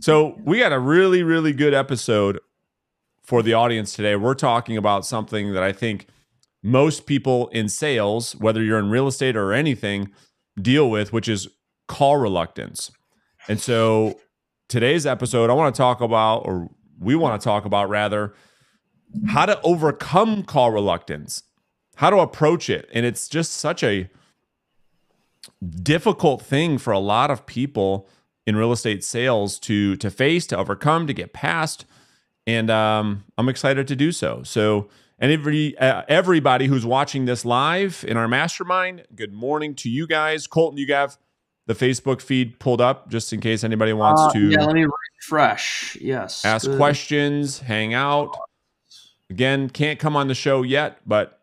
So we got a really, really good episode for the audience today. We're talking about something that I think most people in sales, whether you're in real estate or anything, deal with, which is call reluctance. And so today's episode, I want to talk about, or we want to talk about rather, how to overcome call reluctance, how to approach it. And it's just such a difficult thing for a lot of people in real estate sales to to face, to overcome, to get past. And um, I'm excited to do so. So, and every, uh, everybody who's watching this live in our mastermind, good morning to you guys. Colton, you have the Facebook feed pulled up just in case anybody wants Uh, to yeah, let me refresh. Yes. ask good. questions, hang out. Again, can't come on the show yet, but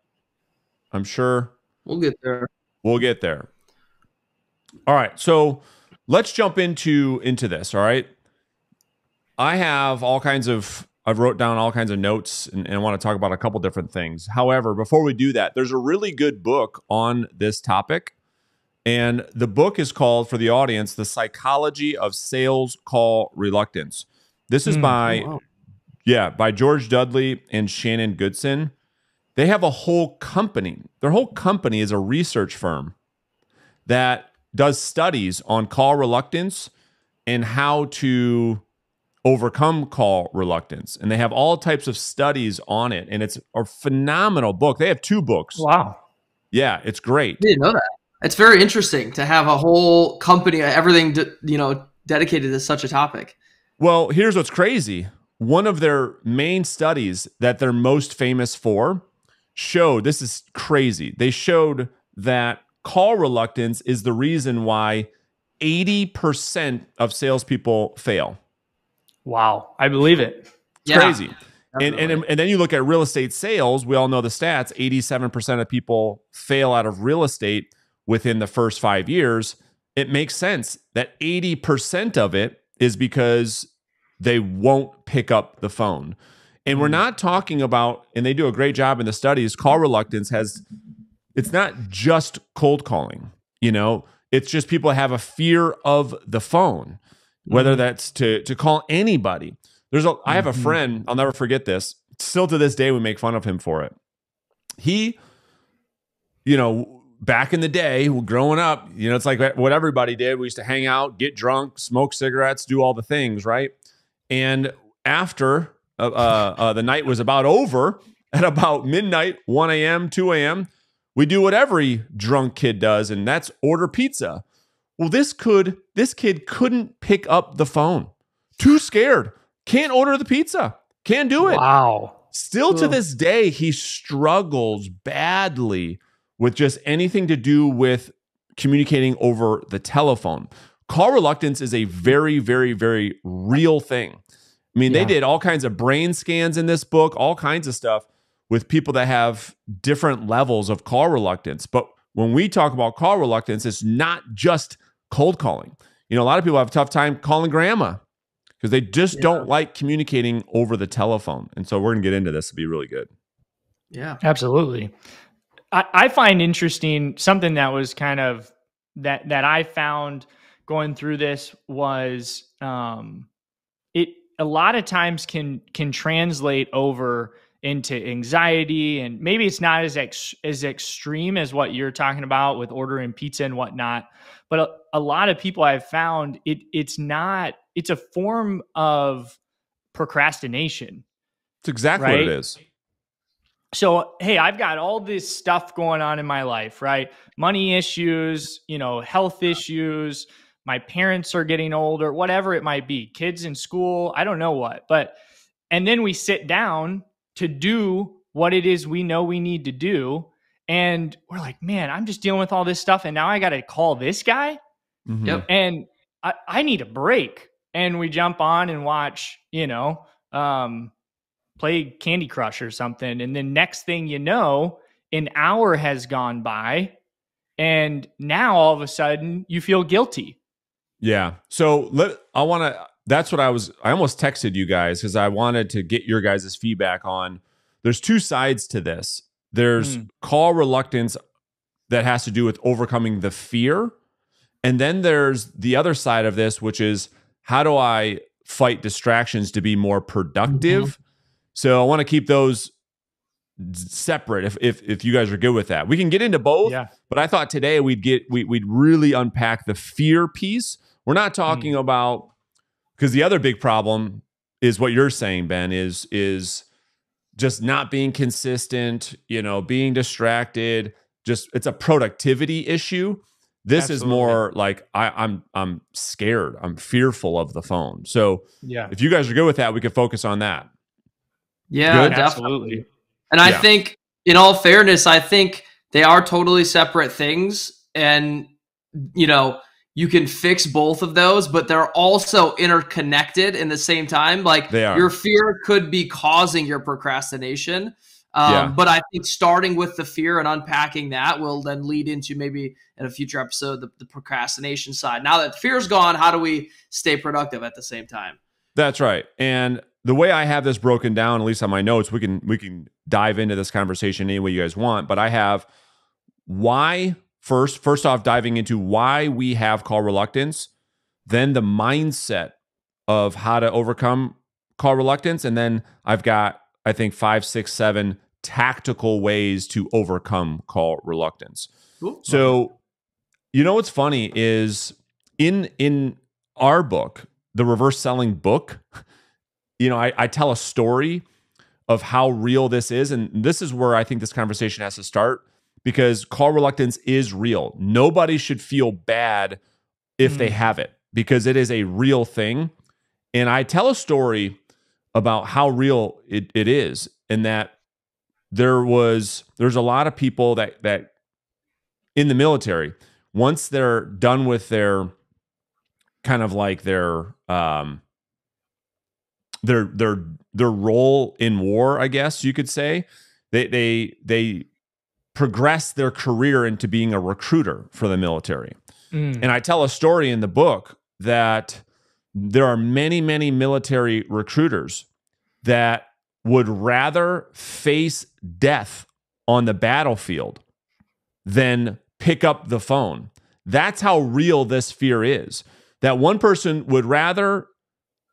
I'm sure We'll get there. we'll get there. All right, so let's jump into into this. All right, I have all kinds of I've wrote down all kinds of notes and, and I want to talk about a couple different things. However, before we do that, there's a really good book on this topic. And the book is called for the audience, The Psychology of Sales Call Reluctance. This is Hmm. by Oh, wow. yeah, by George Dudley and Shannon Goodson. They have a whole company. Their whole company is a research firm that does studies on call reluctance and how to overcome call reluctance. And they have all types of studies on it. And it's a phenomenal book. They have two books. Wow. Yeah, it's great. I didn't know that. It's very interesting to have a whole company, everything, you know, dedicated to such a topic. Well, here's what's crazy. One of their main studies that they're most famous for showed this is crazy. They showed that call reluctance is the reason why 80% of salespeople fail. Wow. I believe it. It's Yeah, crazy. And, and, and then you look at real estate sales, we all know the stats 87% of people fail out of real estate within the first five years. It makes sense that 80% of it is because they won't pick up the phone. And we're hmm. not talking about, and they do a great job in the studies, call reluctance has, it's not just cold calling, you know, it's just people have a fear of the phone, whether that's to, to call anybody. There's a, I have a Mhm. friend, I'll never forget this. Still to this day, we make fun of him for it. He, you know, back in the day, growing up, you know, it's like what everybody did. We used to hang out, get drunk, smoke cigarettes, do all the things, right? And after uh, uh, uh, the night was about over, at about midnight, 1 a.m., 2 a.m., we do what every drunk kid does, and that's order pizza. Well, this could this kid couldn't pick up the phone. Too scared. Can't order the pizza. Can't do it. Wow. Still to this day, he struggles badly with just anything to do with communicating over the telephone. Call reluctance is a very, very, very real thing. I mean, they did all kinds of brain scans in this book, all kinds of stuff with people that have different levels of call reluctance. But when we talk about call reluctance, it's not just cold calling. You know, a lot of people have a tough time calling grandma because they just Yeah. don't like communicating over the telephone. And so we're going to get into this. It'll be really good. Yeah. Absolutely. I, I find interesting something that was kind of that that I found going through this was um it a lot of times can can translate over into anxiety and maybe it's not as ex, as extreme as what you're talking about with ordering pizza and whatnot but a, a lot of people i've found it it's not it's a form of procrastination. It's exactly what it is. so hey i've got all this stuff going on in my life right? Money issues you know health issues my parents are getting older whatever it might be kids in school i don't know what but and then we sit down to do what it is we know we need to do and we're like man i'm just dealing with all this stuff and now i got to call this guy Mhm. Yep. and I, I need a break. And we jump on and watch, you know, um, play Candy Crush or something. And then next thing you know, an hour has gone by, and now all of a sudden you feel guilty. Yeah. So let I want to. That's what I was. I almost texted you guys because I wanted to get your guys' feedback on. There's two sides to this. There's Mm. call reluctance that has to do with overcoming the fear, and then there's the other side of this, which is how do I fight distractions to be more productive. Mm-hmm. So I want to keep those separate if, if if you guys are good with that. We can get into both, Yeah. but I thought today we'd get we, we'd really unpack the fear piece. We're not talking Mm. about because the other big problem is what you're saying, Ben, is is just not being consistent, you know, being distracted. Just it's a productivity issue. This is more like I, I'm I'm scared. I'm fearful of the phone. So Yeah. if you guys are good with that, we can focus on that. Yeah, Good. definitely. And I Yeah. think, in all fairness, I think they are totally separate things. And, you know, you can fix both of those, but they're also interconnected in the same time. Like They are. your fear could be causing your procrastination. Um, Yeah. But I think starting with the fear and unpacking that will then lead into maybe in a future episode the, the procrastination side. Now that the fear's gone, how do we stay productive at the same time? That's right. And the way I have this broken down, at least on my notes, we can we can dive into this conversation any way you guys want. But I have why first, first off, diving into why we have call reluctance, then the mindset of how to overcome call reluctance, and then I've got I think five, six, seven tactical ways to overcome call reluctance. So, you know what's funny is in in our book, the reverse selling book, you know, I, I tell a story of how real this is, and this is where I think this conversation has to start because call reluctance is real. Nobody should feel bad if they Mm. have it because it is a real thing. And I tell a story about how real it, it is, and that there was there's a lot of people that that in the military once they're done with their kind of like their um their their their role in war i guess you could say they they they progress their career into being a recruiter for the military Mm. and I tell a story in the book that there are many, many military recruiters that would rather face death on the battlefield than pick up the phone. That's how real this fear is. That one person would rather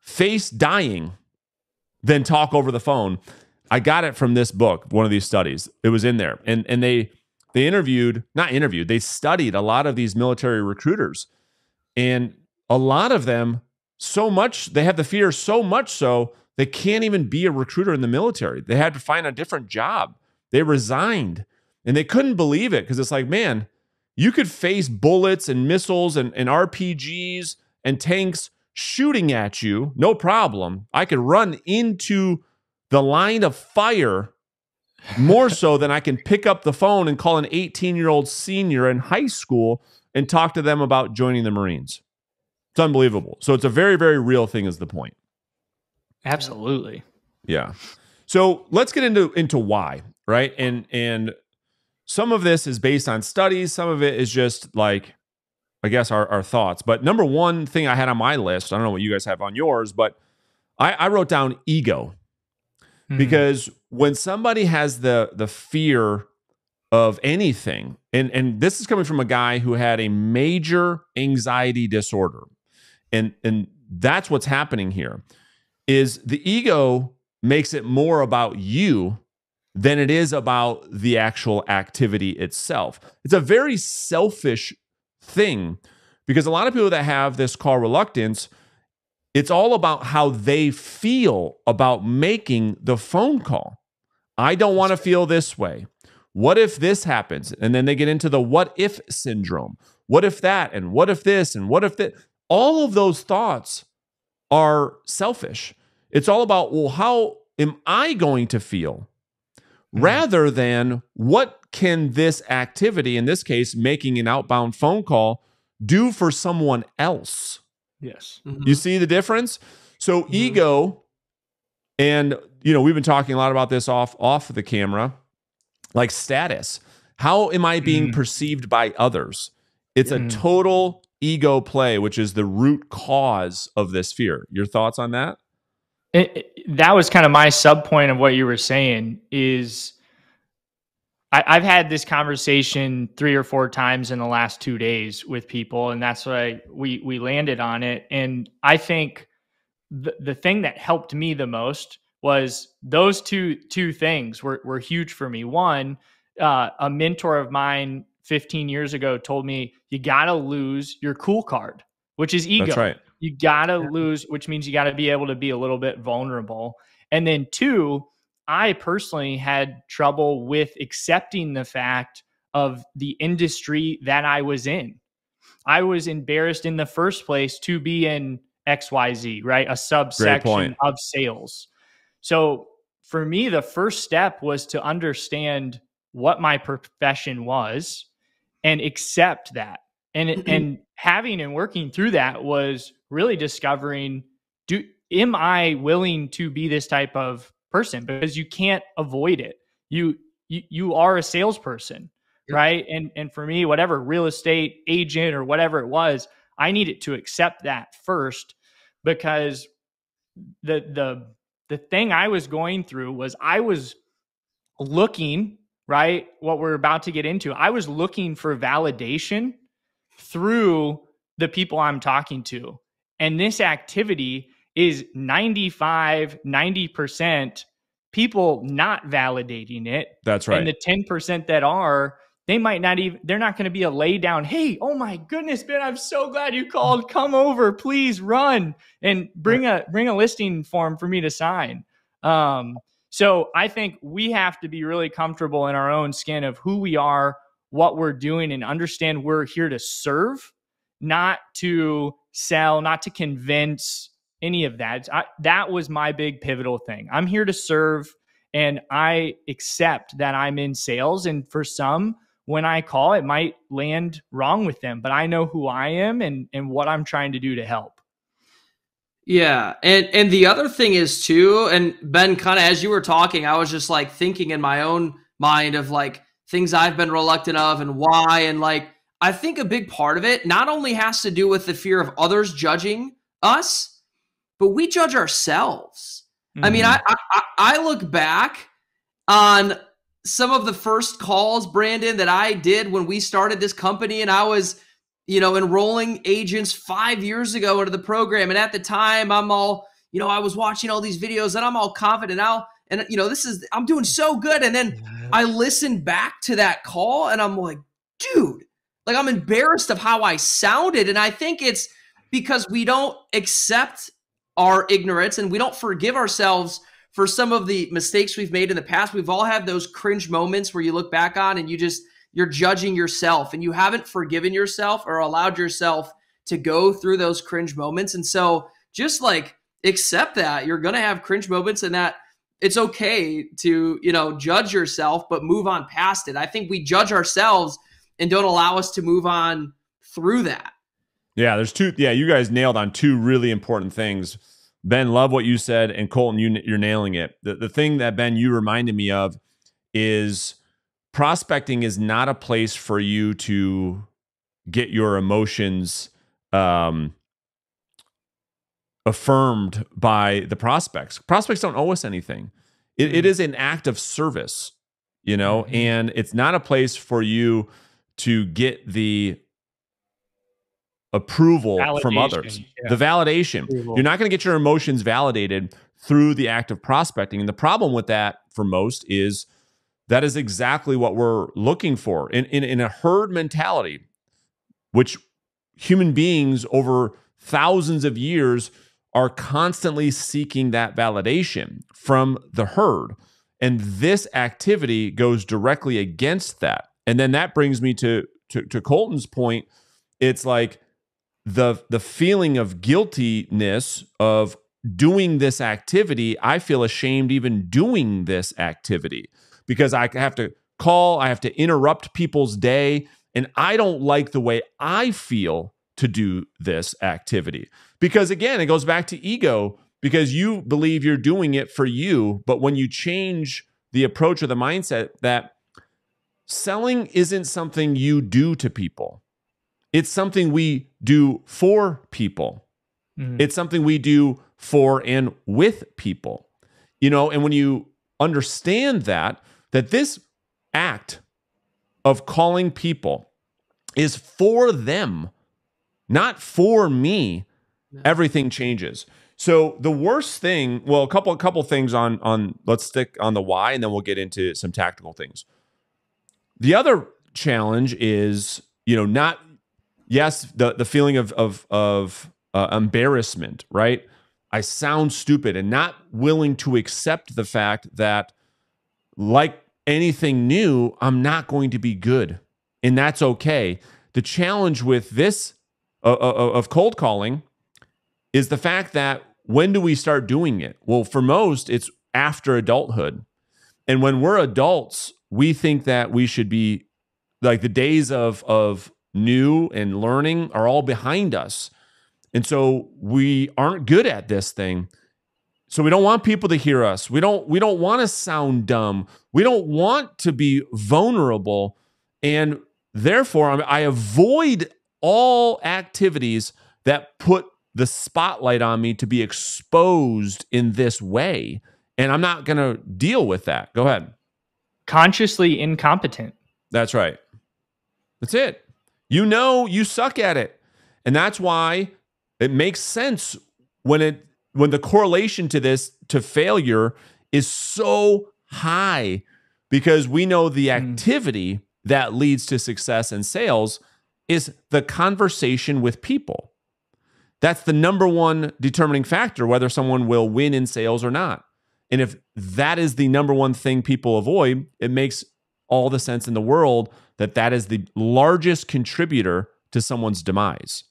face dying than talk over the phone. I got it from this book, one of these studies. It was in there. And and they they interviewed, not interviewed, they studied a lot of these military recruiters. And a lot of them, so much, they have the fear so much so they can't even be a recruiter in the military. They had to find a different job. They resigned and they couldn't believe it because it's like, man, you could face bullets and missiles and, and RPGs and tanks shooting at you, no problem. I could run into the line of fire more so than I can pick up the phone and call an 18 year old senior in high school and talk to them about joining the Marines. It's unbelievable. So it's a very, very real thing, is the point. Absolutely. Yeah. So let's get into into why, right? And and some of this is based on studies, some of it is just like I guess our, our thoughts. But number one thing I had on my list, I don't know what you guys have on yours, but I, I wrote down ego Mm. because when somebody has the the fear of anything and and this is coming from a guy who had a major anxiety disorder and and that's what's happening here is the ego makes it more about you than it is about the actual activity itself it's a very selfish thing because a lot of people that have this call reluctance it's all about how they feel about making the phone call. I don't want to feel this way. What if this happens? And then they get into the what if syndrome. What if that? And what if this? And what if that? All of those thoughts are selfish. It's all about, well, how am I going to feel? Mm-hmm. Rather than what can this activity, in this case, making an outbound phone call, do for someone else? Yes. Mhm. You see the difference? So ego and you know, we've been talking a lot about this off off the camera, like status. How am I being Mm. perceived by others? It's a Mm. total ego play, which is the root cause of this fear. Your thoughts on that? It, it- that was kind of my sub point of what you were saying is I, I've had this conversation three or four times in the last two days with people, and that's why we we landed on it. And I think the, the thing that helped me the most was those two two things were were huge for me. One, uh, a mentor of mine 15 years ago told me you got to lose your cool card, which is ego. That's right. You got to lose, which means you got to be able to be a little bit vulnerable. And then two, I personally had trouble with accepting the fact of the industry that I was in. I was embarrassed in the first place to be in XYZ, right? A subsection of sales. So for me, the first step was to understand what my profession was and accept that. And mm-hmm. and having and working through that was really discovering do am I willing to be this type of person because you can't avoid it. You you, you are a salesperson, yep. right? And and for me whatever real estate agent or whatever it was, I needed to accept that first because the the the thing I was going through was I was looking, right? What we're about to get into. I was looking for validation through the people I'm talking to. And this activity is 95, 90% people not validating it. That's right. And the 10% that are they might not even they're not going to be a lay down hey oh my goodness ben i'm so glad you called come over please run and bring a bring a listing form for me to sign um, so i think we have to be really comfortable in our own skin of who we are what we're doing and understand we're here to serve not to sell not to convince any of that I, that was my big pivotal thing i'm here to serve and i accept that i'm in sales and for some when I call, it might land wrong with them, but I know who I am and and what I'm trying to do to help. Yeah, and and the other thing is too, and Ben, kind of as you were talking, I was just like thinking in my own mind of like things I've been reluctant of and why, and like I think a big part of it not only has to do with the fear of others judging us, but we judge ourselves. Mm-hmm. I mean. I, I I look back on some of the first calls, Brandon, that I did when we started this company and I was, you know, enrolling agents five years ago into the program. And at the time, I'm all, you know, I was watching all these videos and I'm all confident I'll And, you know, this is, I'm doing so good. And then I listen back to that call and I'm like, dude, like I'm embarrassed of how I sounded. And I think it's because we don't accept our ignorance and we don't forgive ourselves for some of the mistakes we've made in the past. We've all had those cringe moments where you look back on and you just you're judging yourself and you haven't forgiven yourself or allowed yourself to go through those cringe moments. And so just like accept that you're going to have cringe moments and that it's okay to, you know, judge yourself but move on past it. I think we judge ourselves and don't allow us to move on through that. Yeah, there's two yeah, you guys nailed on two really important things Ben, love what you said, and Colton, you, you're nailing it. The, the thing that Ben you reminded me of is prospecting is not a place for you to get your emotions um, affirmed by the prospects. Prospects don't owe us anything. It, it mm-hmm. an act of service, you know, mm-hmm. and it's not a place for you to get the approval validation, from others. Yeah. The validation. Approval. You're not going to get your emotions validated through the act of prospecting. And the problem with that for most is that is exactly what we're looking for in, in, in a herd mentality, which human beings over thousands of years are constantly seeking that validation from the herd. And this activity goes directly against that. And then that brings me to, to, to Colton's point. It's like the the feeling of guiltiness of doing this activity i feel ashamed even doing this activity because i have to call i have to interrupt people's day and i don't like the way i feel to do this activity. Because again it goes back to ego because you believe you're doing it for you but when you change the approach or the mindset that selling isn't something you do to people it's something we do for people. Mm-hmm. It's something we do for and with people. You know, and when you understand that, that this act of calling people is for them, not for me, everything changes. So the worst thing, well, a couple a couple things on on let's stick on the why and then we'll get into some tactical things. The other challenge is, you know, not yes, the the feeling of of of uh, embarrassment, right? I sound stupid and not willing to accept the fact that like anything new, I'm not going to be good. And that's okay. The challenge with this uh, uh, of cold calling is the fact that when do we start doing it? Well, for most, it's after adulthood. And when we're adults, we think that we should be like the days of of new and learning are all behind us. And so we aren't good at this thing. So we don't want people to hear us. We don't we don't want to sound dumb. We don't want to be vulnerable and therefore I avoid all activities that put the spotlight on me to be exposed in this way. And I'm not going to deal with that. Go ahead. Consciously incompetent. That's right. That's it. You know you suck at it. And that's why it makes sense when it when the correlation to this to failure is so high because we know the hmm. activity mm. that leads to success in sales is the conversation with people. That's the number one determining factor whether someone will win in sales or not. And if that is the number one thing people avoid, it makes all the sense in the world that that is the largest contributor to someone's demise.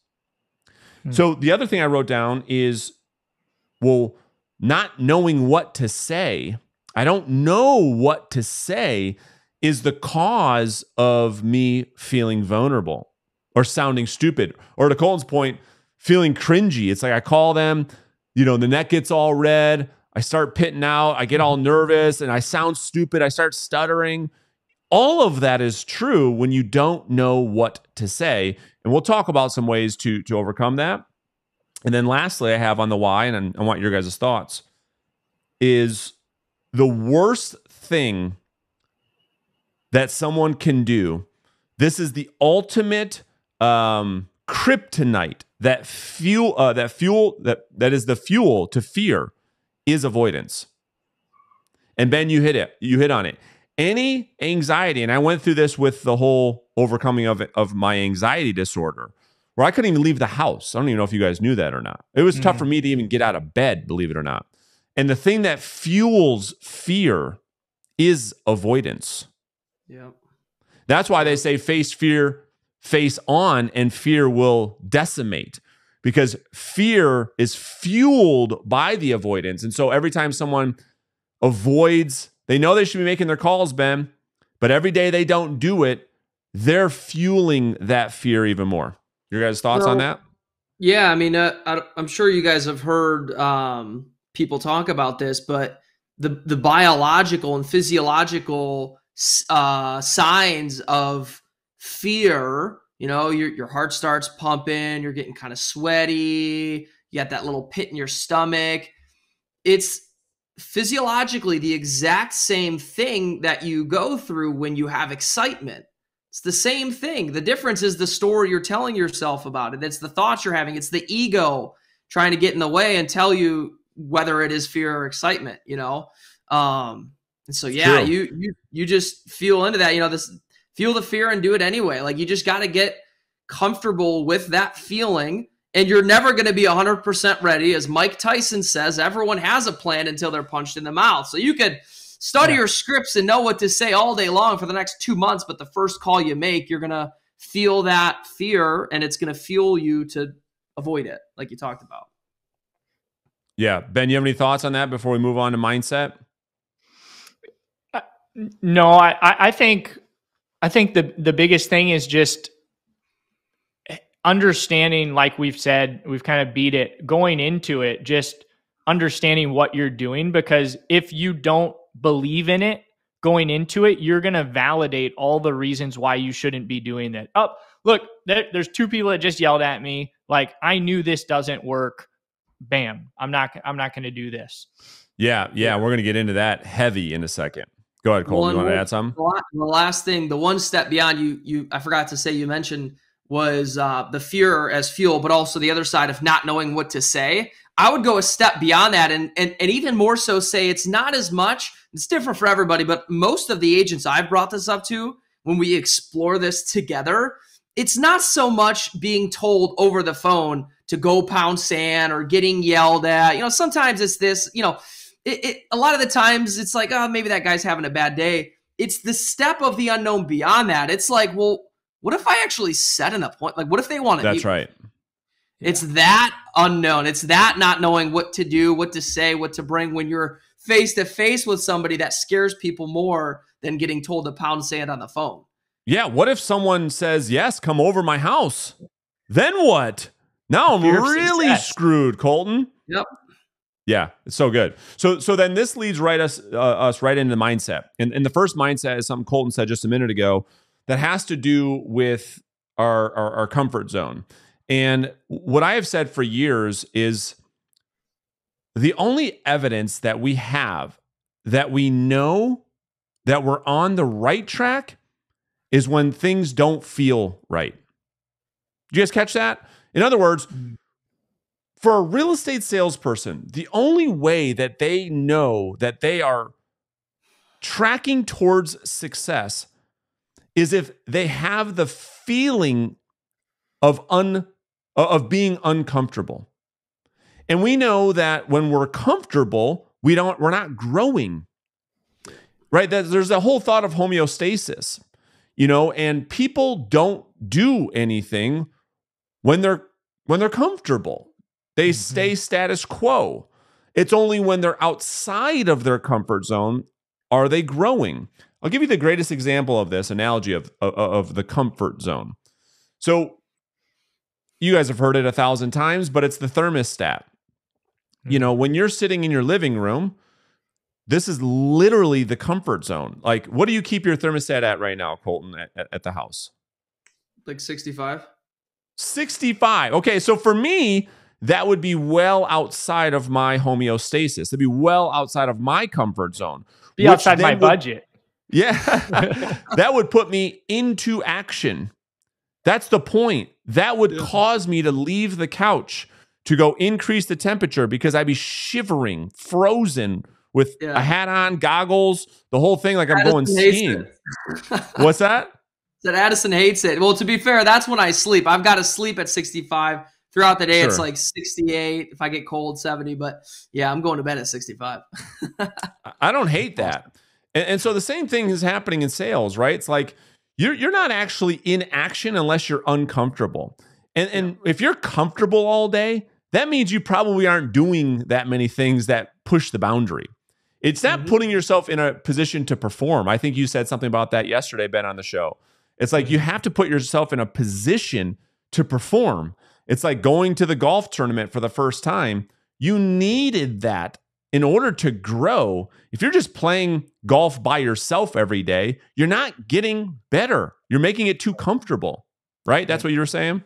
Hmm. So the other thing I wrote down is well, not knowing what to say. I don't know what to say is the cause of me feeling vulnerable or sounding stupid. Or to Colton's point, feeling cringy. It's like I call them, you know, the neck gets all red. I start pitting out. I get all nervous and I sound stupid. I start stuttering. All of that is true when you don't know what to say. And we'll talk about some ways to, to overcome that. And then lastly, I have on the why, and I want your guys' thoughts, is the worst thing that someone can do. This is the ultimate um, kryptonite that fuel uh, that fuel that that is the fuel to fear is avoidance. And Ben, you hit it. You hit on it. Any anxiety, and I went through this with the whole overcoming of of my anxiety disorder, where I couldn't even leave the house. I don't even know if you guys knew that or not. It was mm-hmm. tough for me to even get out of bed, believe it or not. And the thing that fuels fear is avoidance. Yeah. That's why they say face fear face on and fear will decimate because fear is fueled by the avoidance. And so every time someone avoids, they know they should be making their calls, Ben, but every day they don't do it, they're fueling that fear even more. Your guys' thoughts on that? Yeah, I mean, uh, I, am sure you guys have heard um, people talk about this, but the the biological and physiological uh, signs of fear you know your, your heart starts pumping you're getting kind of sweaty you got that little pit in your stomach it's physiologically the exact same thing that you go through when you have excitement. It's the same thing. The difference is the story you're telling yourself about it. It's the thoughts you're having. It's the ego trying to get in the way and tell you whether it is fear or excitement you know? Um and so yeah you you you just feel into that you know this feel the fear and do it anyway. Like you just got to get comfortable with that feeling. And you're never going to be 100% ready. As Mike Tyson says, everyone has a plan until they're punched in the mouth. So you could study yeah. your scripts and know what to say all day long for the next two months. But the first call you make, you're going to feel that fear and it's going to fuel you to avoid it, like you talked about. Yeah. Ben, you have any thoughts on that before we move on to mindset? Uh, no, I, I think I think the the biggest thing is just understanding like we've said we've kind of beat it going into it just understanding what you're doing because if you don't believe in it going into it you're going to validate all the reasons why you shouldn't be doing that oh look there, there's two people that just yelled at me like i knew this doesn't work bam i'm not i'm not going to do this yeah yeah we're going to get into that heavy in a second Go ahead, Cole. you want to add something? The last thing, the one step beyond you, you I forgot to say you mentioned was uh, the fear as fuel, but also the other side of not knowing what to say. I would go a step beyond that and, and, and even more so say it's not as much, it's different for everybody, but most of the agents I've brought this up to, when we explore this together, it's not so much being told over the phone to go pound sand or getting yelled at. You know, sometimes it's this, you know, it, it, a lot of the times it's like, oh, maybe that guy's having a bad day. It's the step of the unknown beyond that. It's like, well, what if I actually set an appointment? Like, what if they want to? That's right. It's that unknown. It's that not knowing what to do, what to say, what to bring when you're face to face with somebody that scares people more than getting told to pound sand on the phone. Yeah. What if someone says, yes, come over my house? Then what? Now I'm Fear really screwed, Colton. Yep. Yeah, it's so good. So so then this leads right us uh, us right into the mindset. And and the first mindset is something Colton said just a minute ago that has to do with our, our, our comfort zone. And what I have said for years is the only evidence that we have that we know that we're on the right track is when things don't feel right. Did you guys catch that? In other words, mm-hmm. for a real estate salesperson, the only way that they know that they are tracking towards success is if they have the feeling of un of being uncomfortable. And we know that when we're comfortable, we don't we're not growing. Right? That there's a whole thought of homeostasis. You know, and people don't do anything when they're when they're comfortable. They mm-hmm. stay status quo. It's only when they're outside of their comfort zone are they growing. I'll give you the greatest example of this analogy of, of, of the comfort zone. So, you guys have heard it a thousand times, but it's the thermostat. You know, mm-hmm. when you're sitting in your living room, this is literally the comfort zone. Like, what do you keep your thermostat at right now, Colton, at, at, at the house? Like 65. 65. Okay, so for me, that would be well outside of my homeostasis. That'd be well outside of my comfort zone. Be outside my would, budget. Yeah. that would put me into action. That's the point. That would yeah. cause me to leave the couch to go increase the temperature because I'd be shivering, frozen with yeah. a hat on, goggles, the whole thing like I'm Addison going skiing. What's that? That Addison hates it. Well, to be fair, that's when I sleep. I've got to sleep at 65. Throughout the day, sure. it's like 68. If I get cold, 70. But yeah, I'm going to bed at 65. I don't hate that. And, and so the same thing is happening in sales, right? It's like you're you're not actually in action unless you're uncomfortable. And and if you're comfortable all day, that means you probably aren't doing that many things that push the boundary. It's not mm-hmm. putting yourself in a position to perform. I think you said something about that yesterday, Ben, on the show. It's like you mm-hmm. have to put yourself in a position to perform. It's like going to the golf tournament for the first time. You needed that in order to grow. If you're just playing golf by yourself every day, you're not getting better. You're making it too comfortable, right? That's what you were saying.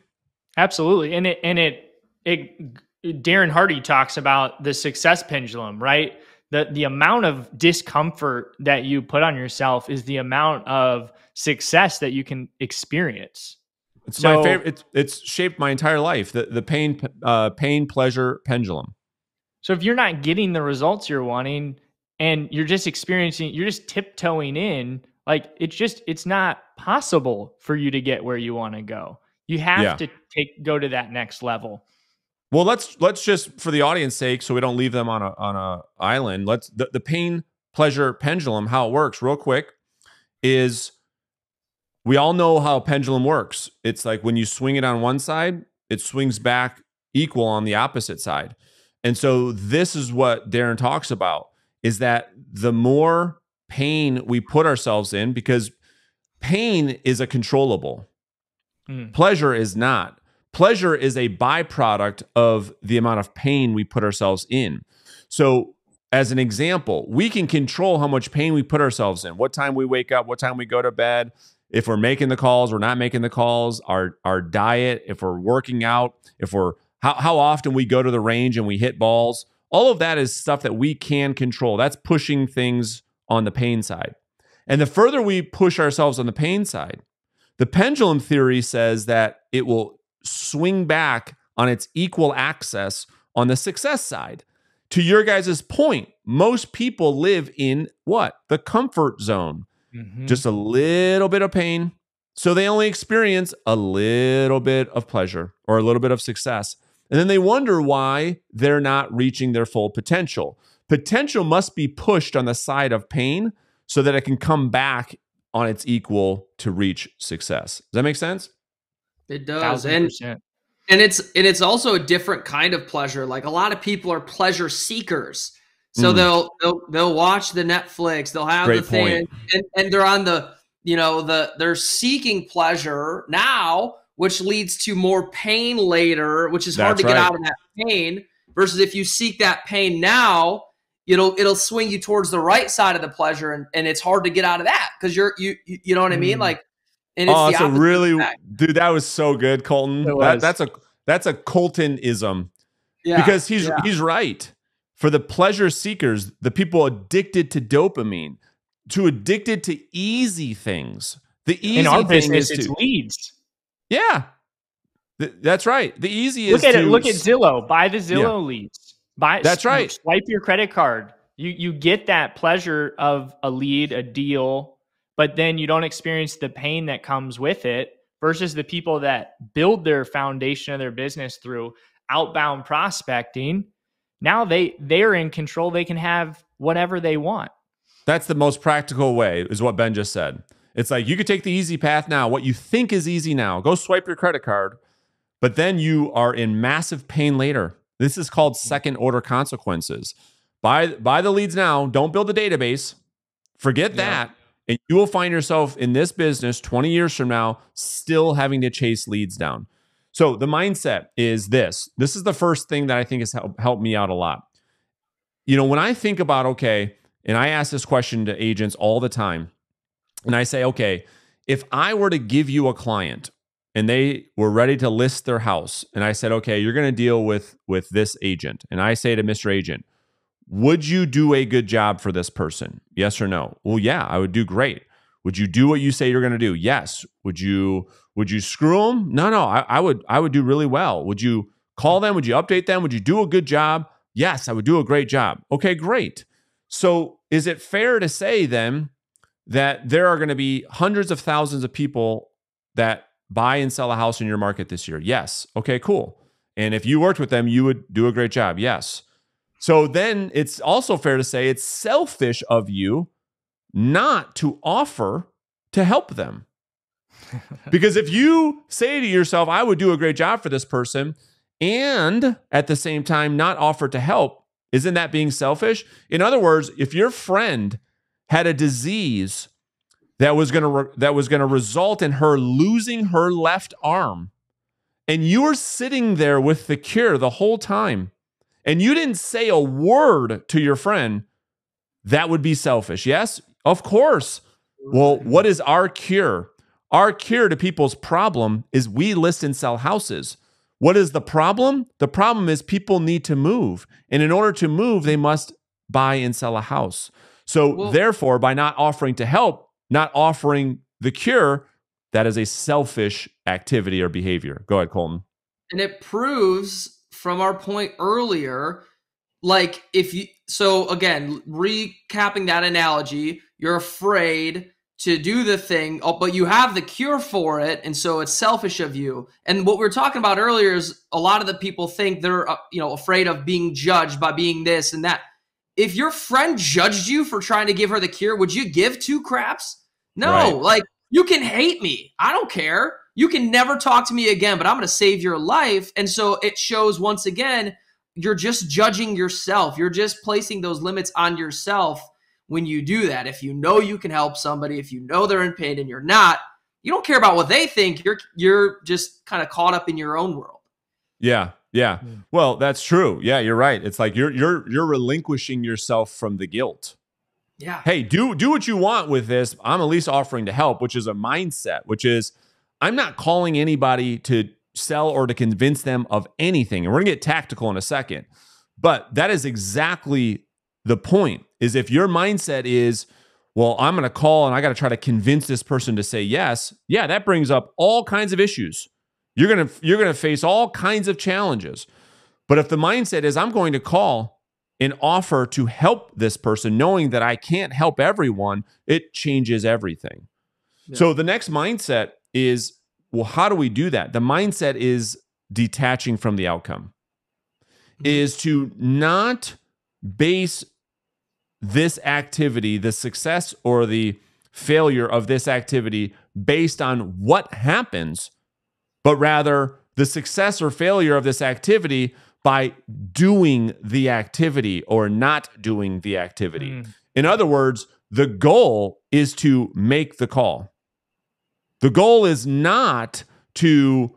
Absolutely, and it and it it Darren Hardy talks about the success pendulum, right? The the amount of discomfort that you put on yourself is the amount of success that you can experience. It's so, my favorite. It's, it's shaped my entire life. The the pain uh, pain pleasure pendulum. So if you're not getting the results you're wanting, and you're just experiencing, you're just tiptoeing in. Like it's just it's not possible for you to get where you want to go. You have yeah. to take go to that next level. Well, let's let's just for the audience sake, so we don't leave them on a on a island. Let's the, the pain pleasure pendulum. How it works, real quick, is we all know how a pendulum works. It's like when you swing it on one side, it swings back equal on the opposite side. And so this is what Darren talks about is that the more pain we put ourselves in because pain is a controllable. Mm. Pleasure is not. Pleasure is a byproduct of the amount of pain we put ourselves in. So as an example, we can control how much pain we put ourselves in, what time we wake up, what time we go to bed, if we're making the calls, we're not making the calls, our our diet, if we're working out, if we're how, how often we go to the range and we hit balls, all of that is stuff that we can control. That's pushing things on the pain side. And the further we push ourselves on the pain side, the pendulum theory says that it will swing back on its equal axis on the success side. To your guys' point, most people live in what? The comfort zone. Mhm. Just a little bit of pain. So they only experience a little bit of pleasure or a little bit of success. And then they wonder why they're not reaching their full potential. Potential must be pushed on the side of pain so that it can come back on its equal to reach success. Does that make sense? It does. thousand And percent. and it's and it's also a different kind of pleasure. Like a lot of people are pleasure seekers. So Mm. they'll they'll they'll watch the Netflix, they'll have Great the thing and, and they're on the you know the they're seeking pleasure now, which leads to more pain later, which is hard That's to get out of that pain. Versus if you seek that pain now, it'll it'll swing you towards the right side of the pleasure, and, and it's hard to get out of that because you're you you you know what I mean? Mm. Like, and it's oh, the a really effect. dude. That was so good, Colton. That, that's a that's a Coltonism yeah, because he's yeah. he's right. For the pleasure seekers, the people addicted to dopamine, to addicted to easy things. The easy In our thing business, is it's to leads. Yeah. Th- that's right. The easy Look at it. Look at Zillow. Buy the Zillow leads. Buy. That's right. Swipe your credit card. You you get that pleasure of a lead, a deal, but then you don't experience the pain that comes with it. Versus the people that build their foundation of their business through outbound prospecting. Now they they're in control. They can have whatever they want. That's the most practical way, is what Ben just said. It's like you could take the easy path now, what you think is easy now, go swipe your credit card, but then you are in massive pain later. This is called hmm. second order consequences. Buy, buy the leads now, don't build a database, forget Yeah. that, and you will find yourself in this business 20 years from now still having to chase leads down. So the mindset is this. This is the first thing that I think has helped, helped me out a lot. You know, when I think about, okay, and I ask this question to agents all the time, and I say, okay, if I were to give you a client and they were ready to list their house, and I said, okay, you're going to deal with with this agent, and I say to Mr. Agent, would you do a good job for this person? Yes or no? Well, yeah, I would do great. Would you do what you say you're going to do? Yes. Would you would you screw them? No, no. I, I would I would do really well. Would you call them? Would you update them? Would you do a good job? Yes, I would do a great job. Okay, great. So is it fair to say then that there are going to be hundreds of thousands of people that buy and sell a house in your market this year? Yes. Okay, cool. And if you worked with them, you would do a great job. Yes. So then it's also fair to say it's selfish of you not to offer to help them. because if you say to yourself, I would do a great job for this person, and at the same time not offer to help, isn't that being selfish? In other words, if your friend had a disease that was going to re- that was going to result in her losing her left arm, and you were sitting there with the cure the whole time, and you didn't say a word to your friend, that would be selfish. Yes, of course. Well, what is our cure? Our cure to people's problem is we list and sell houses. What is the problem? The problem is people need to move. And in order to move, they must buy and sell a house. So, Well- therefore, by not offering to help, not offering the cure, that is a selfish activity or behavior. Go ahead, Colton. and it proves from our point earlier like if you so again recapping that analogy you're afraid to do the thing oh, but you have the cure for it and so it's selfish of you and what we were talking about earlier is a lot of the people think they're uh, you know afraid of being judged by being this and that if your friend judged you for trying to give her the cure would you give two craps no Right. like you can hate me i don't care you can never talk to me again, but I'm going to save your life. And so it shows once again, you're just judging yourself. You're just placing those limits on yourself when you do that. If you know you can help somebody, if you know they're in pain and you're not, you don't care about what they think. You're you're just kind of caught up in your own world. Yeah, yeah. Yeah. Well, that's true. Yeah, you're right. It's like you're you're you're relinquishing yourself from the guilt. Yeah. hey, do do what you want with this. I'm at least offering to help, which is a mindset, which is I'm not calling anybody to sell or to convince them of anything. And we're gonna get tactical in a second. But that is exactly the point. Is if your mindset is, well, I'm gonna call and I gotta try to convince this person to say yes, yeah, that brings up all kinds of issues. You're gonna you're gonna face all kinds of challenges. But if the mindset is, I'm going to call and offer to help this person, knowing that I can't help everyone, it changes everything. Yeah. So the next mindset is, well, how do we do that? The mindset is detaching from the outcome, Mhm. is to not base this activity, the success or the failure of this activity based on what happens, but rather the success or failure of this activity by doing the activity or not doing the activity. Mm. In other words, the goal is to make the call. The goal is not to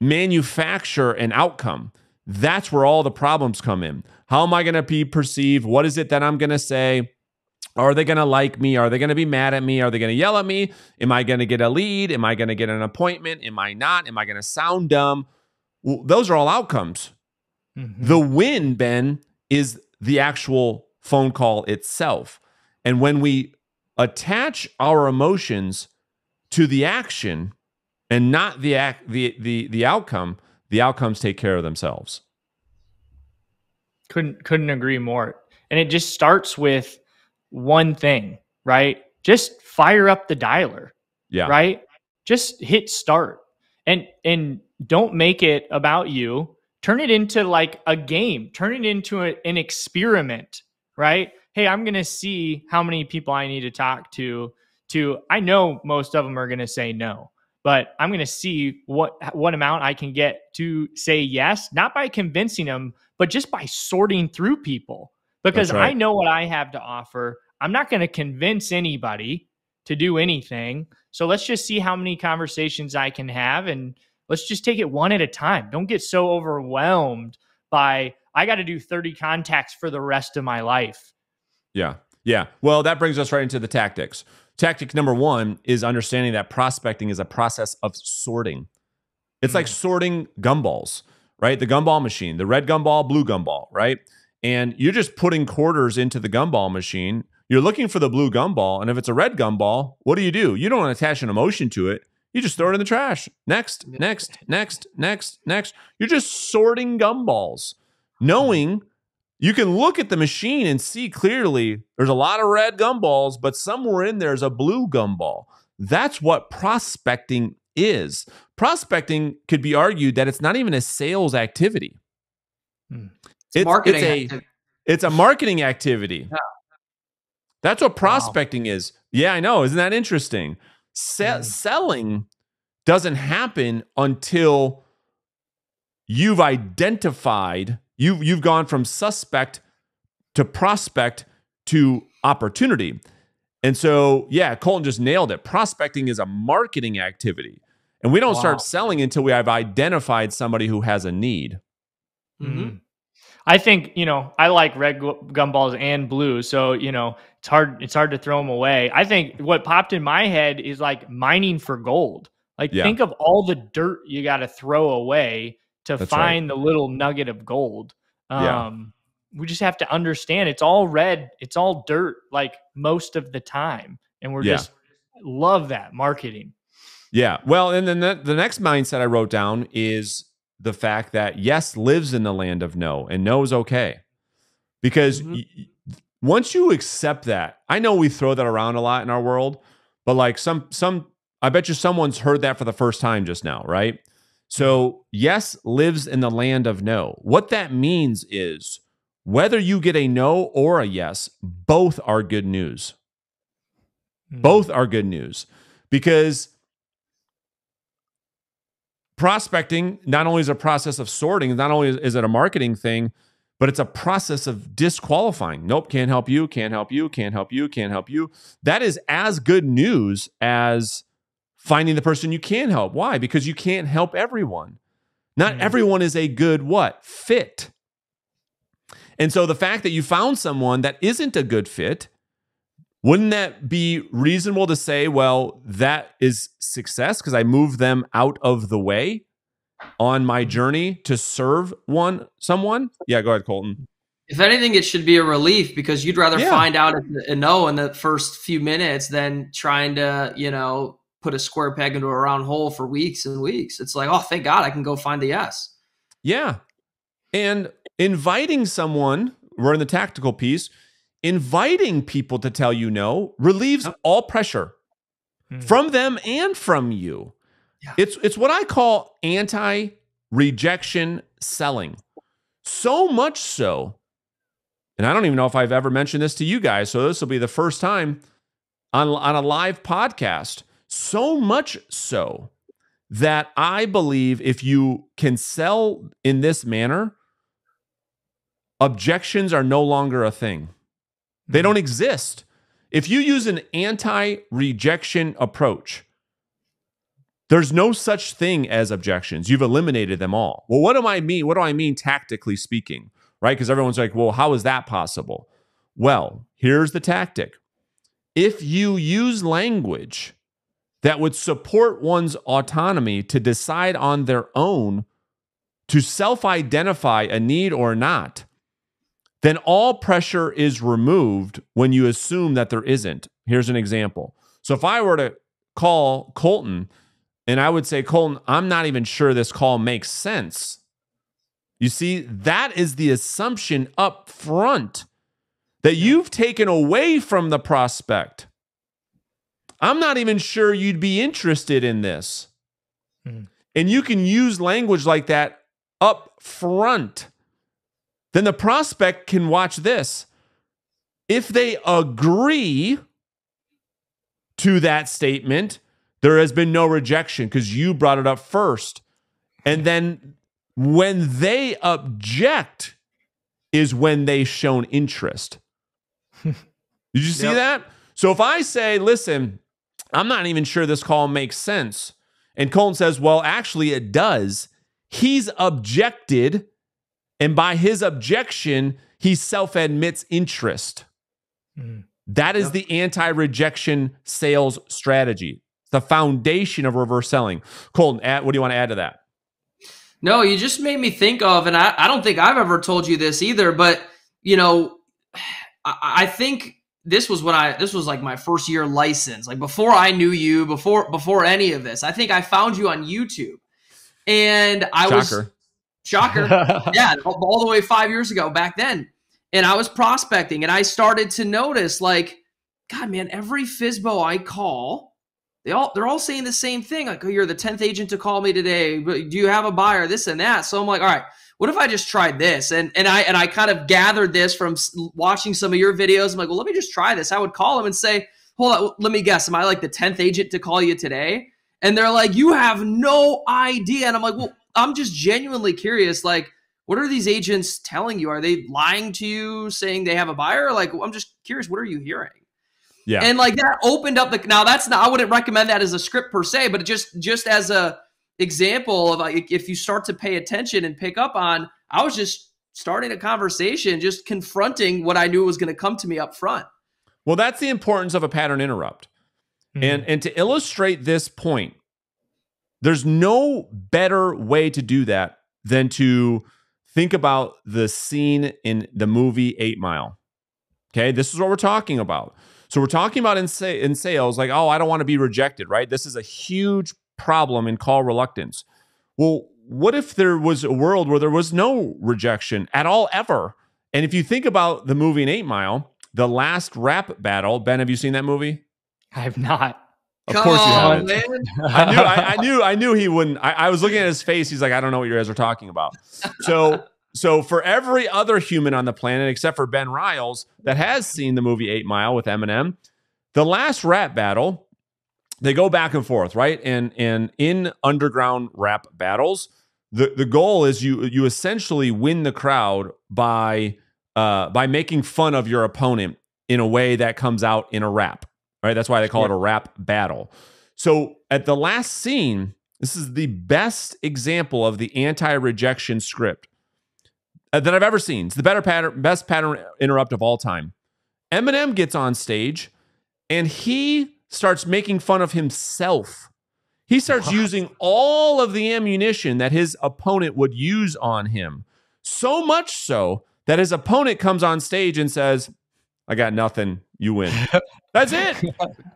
manufacture an outcome. That's where all the problems come in. How am I going to be perceived? What is it that I'm going to say? Are they going to like me? Are they going to be mad at me? Are they going to yell at me? Am I going to get a lead? Am I going to get an appointment? Am I not? Am I going to sound dumb? Well, those are all outcomes. Mhm. The win, Ben, is the actual phone call itself. And when we attach our emotions to the action and not the act the the the outcome, the outcomes take care of themselves. couldn't couldn't agree more and it just starts with one thing right? Just fire up the dialer Yeah. right? Just hit start. And and don't make it about you. Turn it into like a game. Turn it into a, an experiment right? Hey i'm gonna see how many people i need to talk to to i know most of them are gonna say no but i'm gonna see what what amount i can get to say yes not by convincing them but just by sorting through people. Because right. i know what i have to offer i'm not gonna convince anybody to do anything so let's just see how many conversations I can have and let's just take it one at a time. Don't get so overwhelmed by I got to do 30 contacts for the rest of my life. Yeah. Yeah. Well, that brings us right into the tactics. Tactic number one is understanding that prospecting is a process of sorting. It's like mm. sorting gumballs, right? The gumball machine, the red gumball, blue gumball, right? And you're just putting quarters into the gumball machine. You're looking for the blue gumball. And if it's a red gumball, what do you do? You don't attach an emotion to it. You just throw it in the trash. Next, next, next, next, next. You're just sorting gumballs, knowing you can look at the machine and see clearly there's a lot of red gumballs, but somewhere in there is a blue gumball. That's what prospecting is. Prospecting could be argued that it's not even a sales activity. Hmm. It's, marketing it's a activity. it's a marketing activity. Yeah. That's what prospecting is. Yeah, I know. Isn't that interesting? Se- Mm. Selling doesn't happen until you've identified you've you've gone from suspect to prospect to opportunity. And so, yeah, Colton just nailed it. Prospecting is a marketing activity. And we don't Wow. start selling until we have identified somebody who has a need. Mhm. Mm. I think you know I like red gu- gumballs and blue, so you know it's hard it's hard to throw them away. I think what popped in my head is like mining for gold. Like Yeah. think of all the dirt you got to throw away to That's right. find the little nugget of gold. Yeah. Um, we just have to understand it's all red, it's all dirt, like most of the time, and we're Yeah. just love that marketing. Yeah. Well, and then the, the next mindset I wrote down is the fact that yes lives in the land of no and no is okay. Because Mhm. y- y- once you accept that, I know we throw that around a lot in our world, but like some some I bet you someone's heard that for the first time just now, right? So, yes lives in the land of no. What that means is whether you get a no or a yes, both are good news. Mm. Both are good news because prospecting not only is a process of sorting, not only is it a marketing thing, but it's a process of disqualifying. Nope, can't help you, can't help you, can't help you, can't help you. That is as good news as finding the person you can help. Why? Because you can't help everyone. Not Mm. everyone is a good what? Fit. And so the fact that you found someone that isn't a good fit, wouldn't that be reasonable to say, well, that is success because I moved them out of the way on my journey to serve one someone? Yeah, go ahead, Colton. If anything, it should be a relief because you'd rather Yeah. find out a, a no in the first few minutes than trying to, you know, put a square peg into a round hole for weeks and weeks. It's like, oh, thank God I can go find the yes. Yeah. And inviting someone, we're in the tactical piece, inviting people to tell you no relieves Yep. all pressure Hmm. from them and from you. Yeah. It's it's what I call anti-rejection selling. So much so, and I don't even know if I've ever mentioned this to you guys, so this will be the first time on, on a live podcast. So much so that I believe if you can sell in this manner, objections are no longer a thing. They hmm. don't exist. If you use an anti rejection approach, there's no such thing as objections. You've eliminated them all. Well, what do I mean? What do I mean tactically speaking? Right? Because everyone's like, well, how is that possible? Well, here's the tactic. If you use language that would support one's autonomy to decide on their own to self identify a need or not, then all pressure is removed when you assume that there isn't. Here's an example. So if I were to call Colton and I would say, Colton, I'm not even sure this call makes sense. You see, that is the assumption up front that you've taken away from the prospect. I'm not even sure you'd be interested in this. Mhm. And you can use language like that up front. Then the prospect can watch this. If they agree to that statement, there has been no rejection because you brought it up first. And then when they object, is when they shown interest. Did you see Yep. that? So if I say, listen, I'm not even sure this call makes sense. And Colton says, well, actually, it does. He's objected. And by his objection, he self admits interest. Mhm. That is Yep. the anti rejection sales strategy, the foundation of reverse selling. Colton, add, what do you want to add to that? No, you just made me think of, and I, I don't think I've ever told you this either, but you know, I, I think this was when I this was like my first year license, like before I knew you, before before any of this. I think I found you on YouTube, and I was Shocker. shocker, yeah, all, all the way five years ago back then. And I was prospecting and I started to notice like, God, man, every FSBO I call, they all they're all saying the same thing. Like, oh, you're the 10th agent to call me today. But do you have a buyer? This and that. So I'm like, all right, what if I just tried this? And and I and I kind of gathered this from watching some of your videos. I'm like, well, let me just try this. I would call them and say, hold on, let me guess. Am I like the 10th agent to call you today? And they're like, you have no idea. And I'm like, well, I'm just genuinely curious. Like, what are these agents telling you? Are they lying to you, saying they have a buyer? Like, I'm just curious. What are you hearing? Yeah. And like that opened up the. Now that's not. I wouldn't recommend that as a script per se, but just just as a example of like if you start to pay attention and pick up on. I was just starting a conversation, just confronting what I knew was going to come to me up front. well, that's the importance of a pattern interrupt. Hmm. And and to illustrate this point, there's no better way to do that than to think about the scene in the movie 8 Mile. Okay? This is what we're talking about. So we're talking about in, sa- in sales like, "Oh, I don't want to be rejected," right? This is a huge problem in call reluctance. Well, what if there was a world where there was no rejection at all ever? And if you think about the movie in 8 Mile, the last rap battle, Ben, have you seen that movie? I have not. Of course you haven't. I knew, I, I knew, I knew he wouldn't. I, I was looking at his face. He's like, I don't know what you guys are talking about. So, so for every other human on the planet except for Ben Riles that has seen the movie Eight Mile with Eminem, the last rap battle, they go back and forth, right? And and in underground rap battles, the the goal is you you essentially win the crowd by uh by making fun of your opponent in a way that comes out in a rap. Right? That's why they call it a rap battle. So at the last scene, this is the best example of the anti-rejection script Uh, that I've ever seen. It's the better pattern, best pattern interrupt of all time. Eminem gets on stage and he starts making fun of himself. He starts using all of the ammunition that his opponent would use on him. So much so that his opponent comes on stage and says, I got nothing. You win. That's it.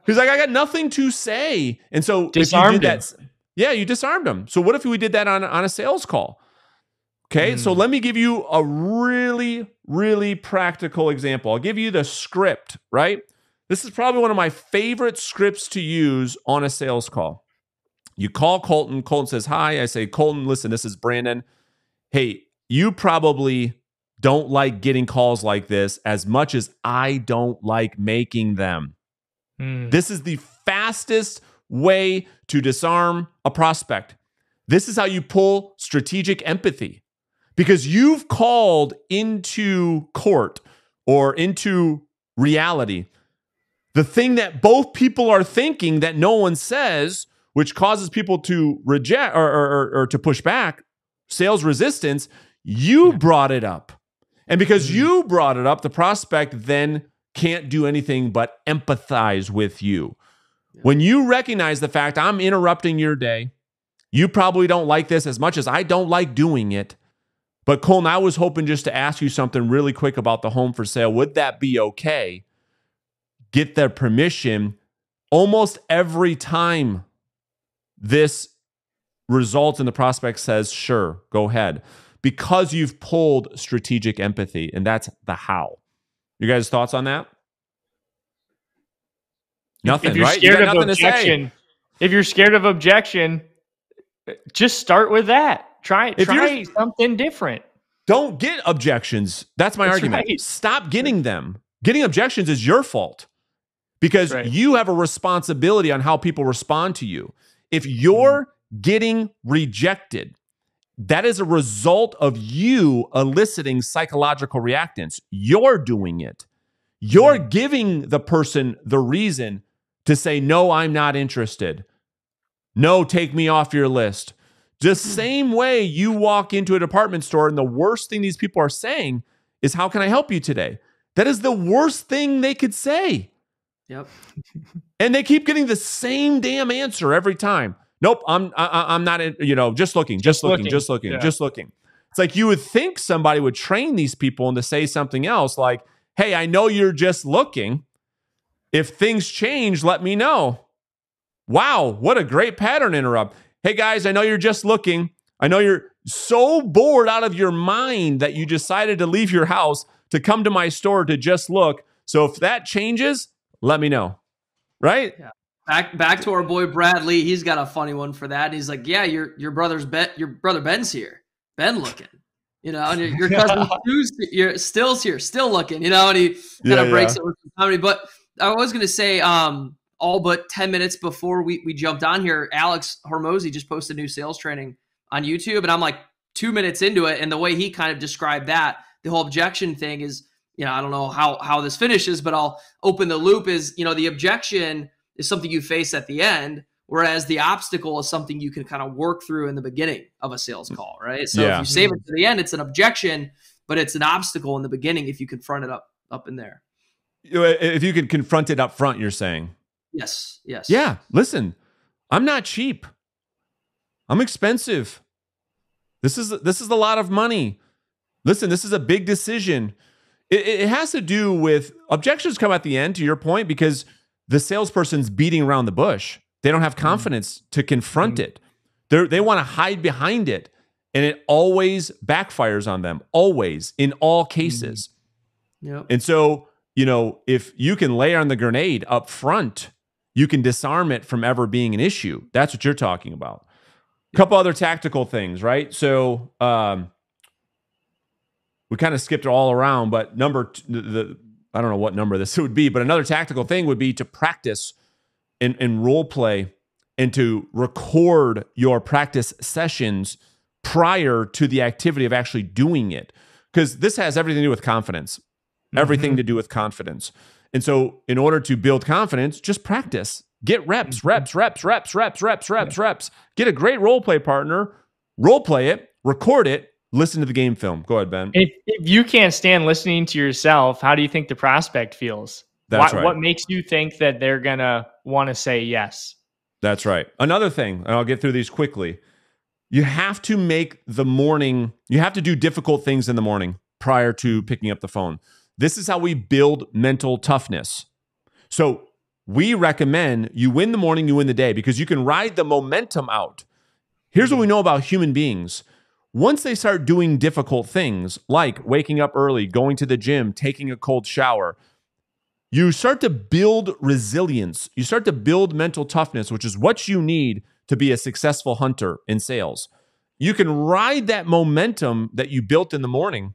He's like, I got nothing to say. And so if you Disarmed did that, yeah, you disarmed him. So what if we did that on, on a sales call? Okay, Mm. so let me give you a really, really practical example. I'll give you the script, right? This is probably one of my favorite scripts to use on a sales call. You call Colton. Colton says, Hi. I say, Colton, listen, this is Brandon. Hey, you probably don't like getting calls like this as much as I don't like making them. Mm. This is the fastest way to disarm a prospect. This is how you pull strategic empathy because you've called into court or into reality the thing that both people are thinking that no one says, which causes people to reject or, or, or- or to push back, sales resistance. You brought it up. And because Mhm. you brought it up, the prospect then can't do anything but empathize with you. When you recognize the fact I'm interrupting your day, you probably don't like this as much as I don't like doing it. But Colton, I was hoping just to ask you something really quick about the home for sale. Would that be okay? Get their permission. Almost every time this results in the prospect says, sure, go ahead. Because you've pulled strategic empathy, and that's the how. You guys' thoughts on that? Nothing, if you're right? You scared got of nothing to say. objection, if you're scared of objection, just start with that. Try If try something different. Don't get objections. That's my That's argument. right. Stop getting them. Getting objections is your fault because Right. you have a responsibility on how people respond to you. If you're Mm-hmm. getting rejected, that is a result of you eliciting psychological reactance. You're doing it. You're Mm-hmm. giving the person the reason to say, No, I'm not interested. No, take me off your list. Just Hmm. same way you walk into a department store and the worst thing these people are saying is, How can I help you today? That is the worst thing they could say. Yep. And they keep getting the same damn answer every time. Nope, I'm I, I- I'm not. In, you know, just looking, just, Just looking, looking. just looking, Yeah. just looking. It's like you would think somebody would train these people into say something else, like, "Hey, I know you're just looking. If things change, let me know." Wow, what a great pattern interrupt. Hey guys, I know you're just looking. I know you're so bored out of your mind that you decided to leave your house to come to my store to just look. So if that changes, let me know. Right? Yeah. Back back to our boy Bradley. He's got a funny one for that. He's like, "Yeah, your your brother's bet Your brother Ben's here. Ben looking. You know, and your, your cousin Stu's your still's here, still looking. You know, and he kind Yeah, of breaks yeah. it with comedy. But I was gonna say, um, all but ten minutes before we we jumped on here, Alex Hormozi just posted new sales training on YouTube, and I'm like two minutes into it, and the way he kind of described that, the whole objection thing is, you know, I don't know how how this finishes, but I'll open the loop. Is you know the objection is something you face at the end, whereas the obstacle is something you can kind of work through in the beginning of a sales call, right? So Yeah. if you save it to the end, it's an objection, but it's an obstacle in the beginning if you confront it up up in there. If you can confront it up front, you're saying. Yes, yes. Yeah, listen, I'm not cheap. I'm expensive. This is this is a lot of money. Listen, this is a big decision. It, it has to do with objections come at the end, to your point, because the salesperson's beating around the bush. They don't have mm-hmm. confidence to confront mm-hmm. it. They they want to hide behind it, and it always backfires on them. Always, in all cases. Mm-hmm. Yep. And so, you know, if you can lay on the grenade up front, you can disarm it from ever being an issue. That's what you're talking about. A couple other tactical things, right? So, um, we kind of skipped it all around, but number t- the, the I don't know what number this would be, but another tactical thing would be to practice in, in role play and to record your practice sessions prior to the activity of actually doing it. Because this has everything to do with confidence everything to do with confidence. And so, in order to build confidence, just practice. Get reps, mm-hmm. reps, reps, reps, reps, reps, reps, reps. Get a great role play partner, role play it, record it, listen to the game film. Go ahead, Ben. If, if you can't stand listening to yourself, how do you think the prospect feels? That's right. What makes you think that they're gonna want to say yes? That's right. Another thing, and I'll get through these quickly. You have to make the morning, you have to do difficult things in the morning prior to picking up the phone. This is how we build mental toughness. So we recommend you win the morning, you win the day because you can ride the momentum out. Here's what we know about human beings once they start doing difficult things like waking up early, going to the gym, taking a cold shower, you start to build resilience. You start to build mental toughness, which is what you need to be a successful hunter in sales. You can ride that momentum that you built in the morning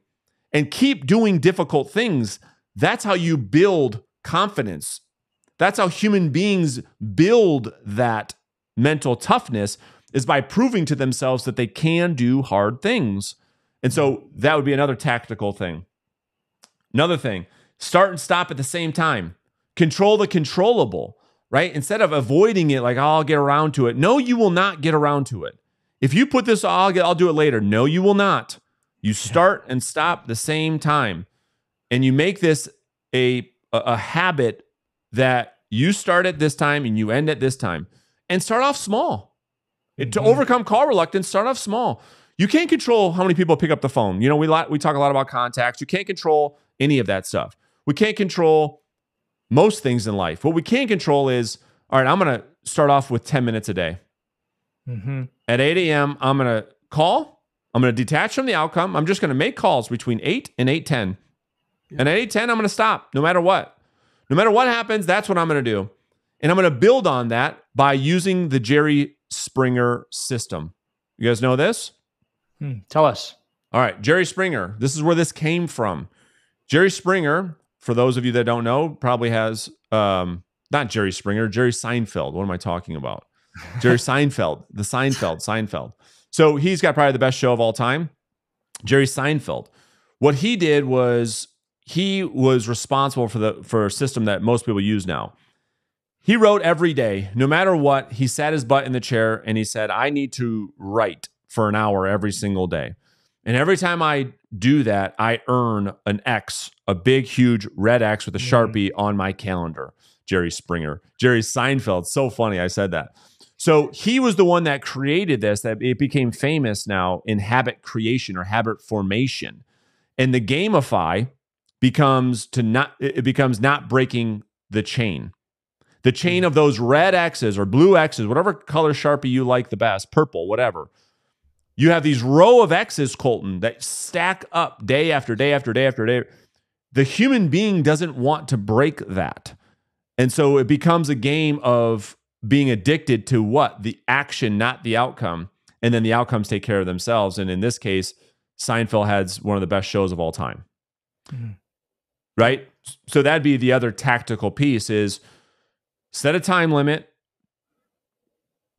and keep doing difficult things. That's how you build confidence. That's how human beings build that mental toughness is by proving to themselves that they can do hard things. And so that would be another tactical thing. Another thing, start and stop at the same time. Control the controllable, right? Instead of avoiding it like, oh, I'll get around to it. No, you will not get around to it. If you put this, oh, I'll, get, I'll do it later. No, you will not. You start and stop the same time. And you make this a, a, habit that you start at this time and you end at this time. And start off small. Mm-hmm. To overcome call reluctance, start off small. You can't control how many people pick up the phone. You know, we we talk a lot about contacts. You can't control any of that stuff. We can't control most things in life. What we can control is, all right, I'm going to start off with 10 minutes a day. Mm-hmm. At 8 a.m., I'm going to call. I'm going to detach from the outcome. I'm just going to make calls between 8 and 8:10. And at 8:10, I'm going to stop no matter what. No matter what happens, that's what I'm going to do. And I'm going to build on that by using the Jerry Springer system. You guys know this? Hmm, tell us. All right, Jerry Springer. This is where this came from. Jerry Springer, for those of you that don't know, probably has um, not Jerry Springer, Jerry Seinfeld. What am I talking about? Jerry Seinfeld, the Seinfeld, Seinfeld. So he's got probably the best show of all time. Jerry Seinfeld. What he did was he was responsible for the for a system that most people use now. He wrote every day, no matter what. He sat his butt in the chair and he said, I need to write for an hour every single day. And every time I do that, I earn an X, a big, huge red X with a mm-hmm. Sharpie on my calendar. Jerry Springer, Jerry Seinfeld. So funny. I said that. So he was the one that created this, that it became famous now in habit creation or habit formation. And the gamify becomes to not, it becomes not breaking the chain the chain mm-hmm. of those red X's or blue X's, whatever color Sharpie you like the best, purple, whatever. You have these row of X's, Colton, that stack up day after day after day after day. The human being doesn't want to break that. And so it becomes a game of being addicted to what? The action, not the outcome. And then the outcomes take care of themselves. And in this case, Seinfeld has one of the best shows of all time. Mm-hmm. Right? So that'd be the other tactical piece is set a time limit,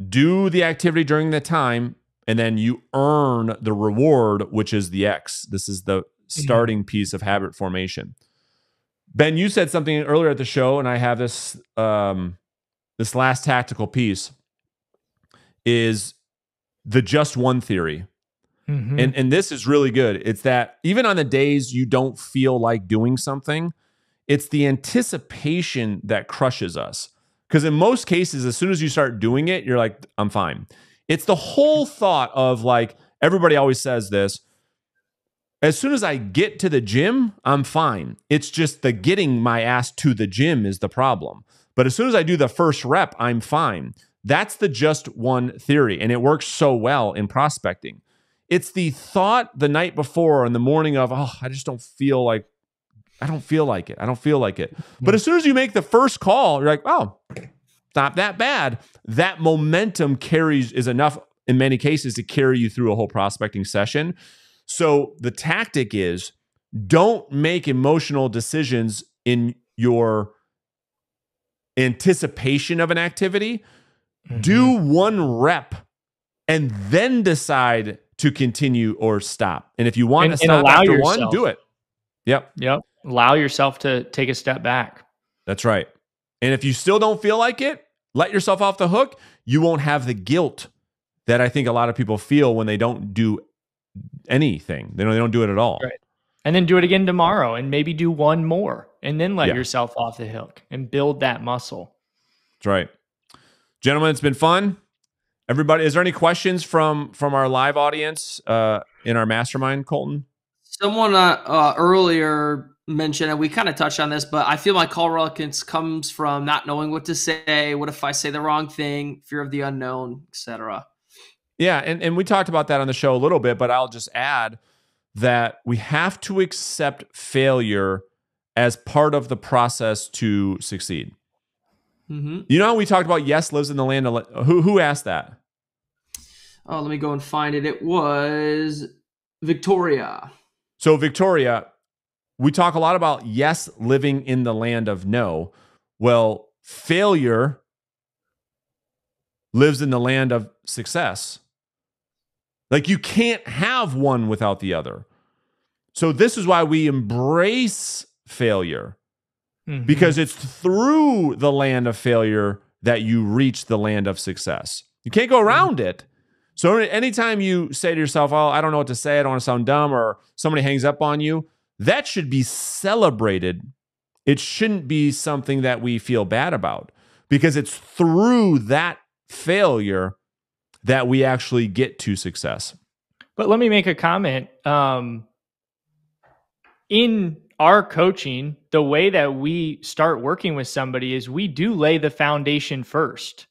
do the activity during the time, and then you earn the reward, which is the X. This is the starting mm-hmm. piece of habit formation. Ben, you said something earlier at the show, and I have this um, this last tactical piece is the just one theory. Mm-hmm. And and this is really good. It's that even on the days you don't feel like doing something, it's the anticipation that crushes us. Because in most cases, as soon as you start doing it, you're like, I'm fine. It's the whole thought of like, everybody always says this. As soon as I get to the gym, I'm fine. It's just the getting my ass to the gym is the problem. But as soon as I do the first rep, I'm fine. That's the just one theory. And it works so well in prospecting. It's the thought the night before and the morning of, oh, I just don't feel like I don't feel like it. I don't feel like it. But as soon as you make the first call, you're like, oh, not that bad. That momentum carries is enough in many cases to carry you through a whole prospecting session. So the tactic is don't make emotional decisions in your anticipation of an activity. Mm-hmm. Do one rep and then decide to continue or stop. And if you want and, to stop after yourself. one, do it. Yep. Yep allow yourself to take a step back. That's right. And if you still don't feel like it, let yourself off the hook. You won't have the guilt that I think a lot of people feel when they don't do anything. They don't, they don't do it at all. Right. And then do it again tomorrow and maybe do one more and then let yeah. yourself off the hook and build that muscle. That's right. Gentlemen, it's been fun. Everybody, is there any questions from from our live audience uh, in our mastermind, Colton? Someone uh, uh, earlier mentioned, and we kind of touched on this, but I feel my call reluctance comes from not knowing what to say. What if I say the wrong thing? Fear of the unknown, etc. Yeah, and, and we talked about that on the show a little bit, but I'll just add that we have to accept failure as part of the process to succeed. Mm-hmm. You know, how we talked about yes lives in the land of who who asked that? Oh, let me go and find it. It was Victoria. So Victoria, we talk a lot about yes living in the land of no. Well, failure lives in the land of success. Like you can't have one without the other. So this is why we embrace failure Mhm. because it's through the land of failure that you reach the land of success. You can't go around it. So anytime you say to yourself, "Oh, I don't know what to say. I don't want to sound dumb," or somebody hangs up on you, that should be celebrated. It shouldn't be something that we feel bad about because it's through that failure that we actually get to success. But let me make a comment. Um, in our coaching, the way that we start working with somebody is we do lay the foundation first.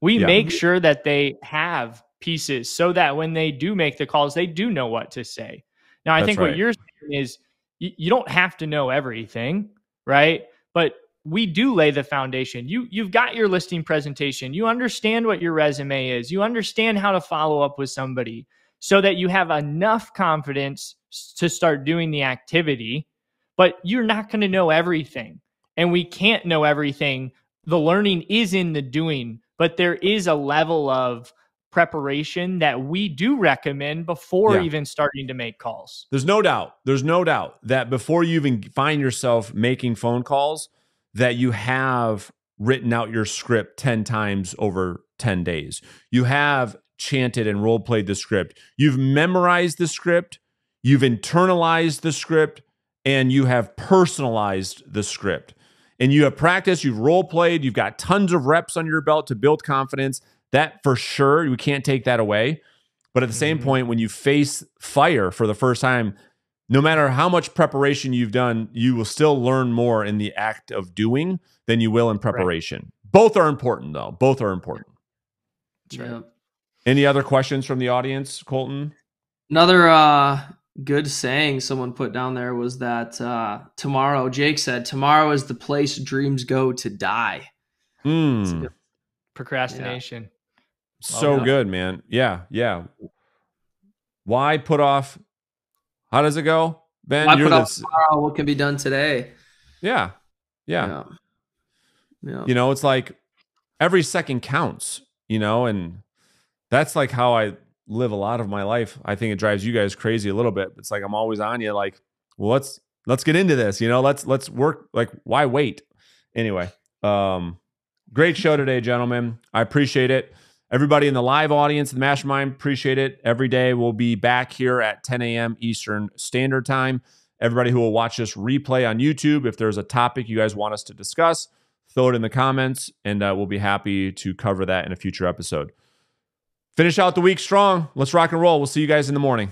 We Yeah. make sure that they have pieces so that when they do make the calls, they do know what to say. Now, I That's think right. what you're saying is you, you don't have to know everything, right? But we do lay the foundation. You you've got your listing presentation. You understand what your resume is. You understand how to follow up with somebody so that you have enough confidence to start doing the activity, but you're not going to know everything. And we can't know everything. The learning is in the doing, but there is a level of preparation that we do recommend before Yeah. even starting to make calls. There's no doubt. There's no doubt that before you even find yourself making phone calls, that you have written out your script 10 times over 10 days. You have chanted and role played the script. You've memorized the script, you've internalized the script, and you have personalized the script. And you have practiced, you've role played, you've got tons of reps on your belt to build confidence. That for sure, we can't take that away. But at the same Mhm. point, when you face fire for the first time, no matter how much preparation you've done, you will still learn more in the act of doing than you will in preparation. Both are important, though. Both are important. That's right. Yeah. Any other questions from the audience, Colton? Another uh, good saying someone put down there was that uh, tomorrow, Jake said, tomorrow is the place dreams go to die. Mm, good. Procrastination. so done. good, man. Yeah, yeah. Why put off? How does it go, Ben? I You're put the off s- tomorrow what can be done today. yeah, yeah. Yeah. Yeah. you know it's like every second counts you know and that's like how i live a lot of my life i think it drives you guys crazy a little bit. It's like i'm always on you like well let's let's get into this you know let's let's work like why wait? Anyway um great show today gentlemen. I appreciate it. Everybody in the live audience the mastermind appreciate it. Every day we'll be back here at 10 a.m eastern standard time. Everybody who will watch this replay on youtube if there's a topic you guys want us to discuss throw it in the comments and uh, we'll be happy to cover that in a future episode. Finish out the week strong. Let's rock and roll. We'll see you guys in the morning.